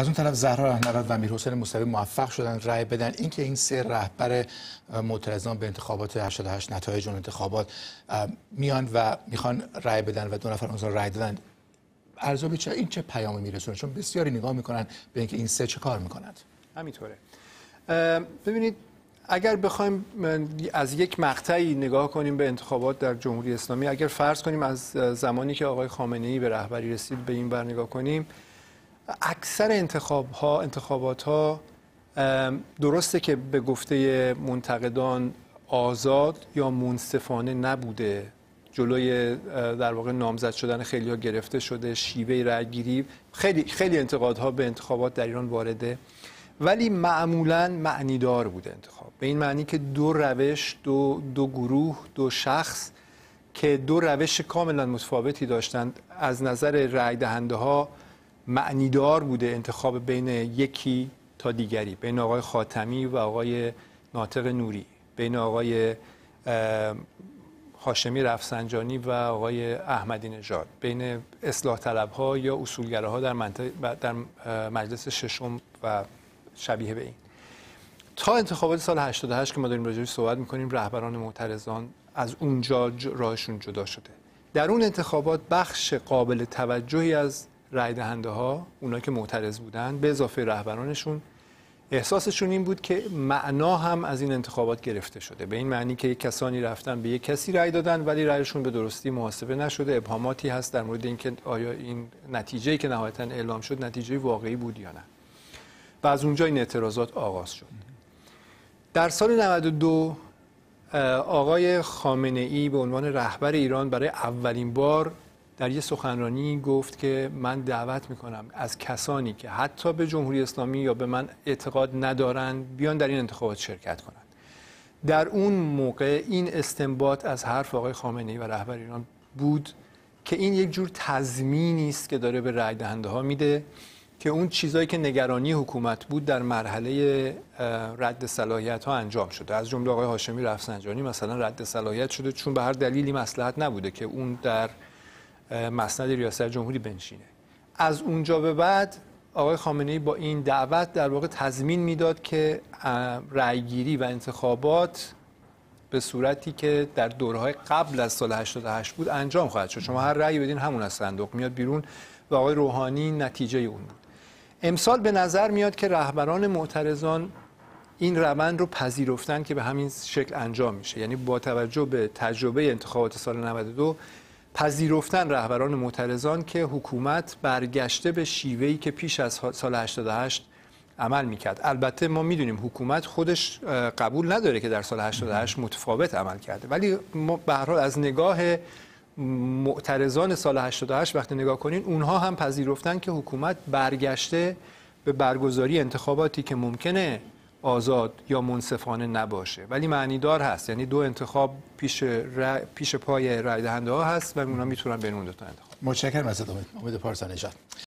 از اون طرف زهرا رهنورد و امیر حسین موسوی موفق شدن رأی بدن. اینکه این سه رهبر معترضان به انتخابات 88 نتایج اون انتخابات میان و می‌خوان رأی بدن و دو نفر اونها رأی دادن. ارزیابی چه این چه پیامی میرسونه؟ چون بسیاری نگاه می‌کنن به اینکه این سه چه کار می‌کنند. همینطوره. ببینید اگر بخوایم از یک مقطعی نگاه کنیم به انتخابات در جمهوری اسلامی اگر فرض کنیم از زمانی که آقای خامنه ای به رهبری رسید به این بر نگاه کنیم اکثر انتخاب ها انتخابات ها درسته که به گفته منتقدان آزاد یا منصفانه نبوده. جلوی در واقع نامزد شدن خیلی ها گرفته شده شیوه رأیگیری. خیلی خیلی انتقادها به انتخابات در ایران وارده. ولی معمولا معنیدار بوده انتخاب. به این معنی که دو روش دو, دو گروه دو شخص که دو روش کاملا متفاوتی داشتند از نظر رأی دهنده ها معنیدار بوده انتخاب بین یکی تا دیگری بین آقای خاتمی و آقای ناطق نوری بین آقای هاشمی رفسنجانی و آقای احمدی نژاد بین اصلاح طلب ها یا اصولگراها در, در مجلس ششم و شبیه به این. تا انتخابات سال 88 که ما داریم راجعش صحبت می‌کنیم رهبران معترضان از اونجا راهشون جدا شده. در اون انتخابات بخش قابل توجهی از رای دهنده ها اونا که معترض بودن به اضافه رهبرانشون احساسشون این بود که معنا هم از این انتخابات گرفته شده. به این معنی که یک کسانی رفتن به یک کسی رای دادن ولی رایشون به درستی محاسبه نشده. ابهاماتی هست در مورد اینکه آیا این نتیجه که نهایتا اعلام شد نتیجه واقعی بود یا نه. و از اونجا این اعتراضات آغاز شد. در سال 92 آقای خامنه ای به عنوان رهبر ایران برای اولین بار در یه سخنرانی گفت که من دعوت می‌کنم از کسانی که حتی به جمهوری اسلامی یا به من اعتقاد ندارن بیان در این انتخابات شرکت کنند. در اون موقع این استنباط از حرف آقای خامنه ای و رهبر ایران بود که این یک جور تضمینی است که داره به رای دهنده ها میده که اون چیزایی که نگرانی حکومت بود در مرحله رد صلاحیت ها انجام شده. از جمله آقای هاشمی رفسنجانی مثلا رد صلاحیت شده چون به هر دلیلی مصلحت نبوده که اون در مسند ریاست جمهوری بنشینه. از اونجا به بعد آقای خامنه ای با این دعوت در واقع تضمین می‌داد که رأیگیری و انتخابات به صورتی که در دورهای قبل از سال 88 بود انجام خواهد شد. شما هر رأی بدین همون از صندوق میاد بیرون و آقای روحانی نتیجه اون بود. امسال به نظر میاد که رهبران معترضان این روند رو پذیرفتن که به همین شکل انجام میشه. یعنی با توجه به تجربه انتخابات سال 92 پذیرفتن رهبران معترضان که حکومت برگشته به شیوهی که پیش از سال 88 عمل می‌کرد. البته ما می‌دونیم حکومت خودش قبول نداره که در سال 88 متفاوت عمل کرده. ولی ما به از نگاه معترضان سال 88 وقتی نگاه کنین اونها هم پذیرفتن که حکومت برگشته به برگزاری انتخاباتی که ممکنه آزاد یا منصفانه نباشه. ولی معنیدار هست. یعنی دو انتخاب پیش, پیش پای رای دهنده ها هست و اونا می‌تونن بین اون دو تا انتخاب. متشکرم از امید امید پارسا نژاد.